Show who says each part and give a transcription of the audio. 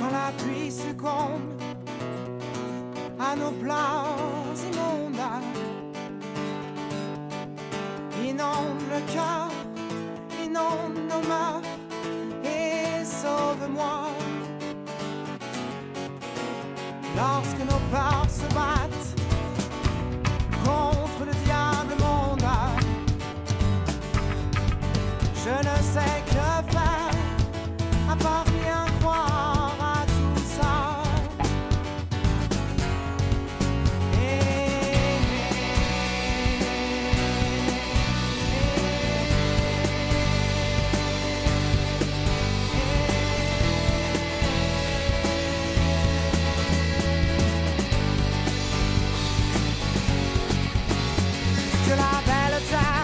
Speaker 1: Quand la pluie succombe à nos plans immondes. Inonde someone lost in time.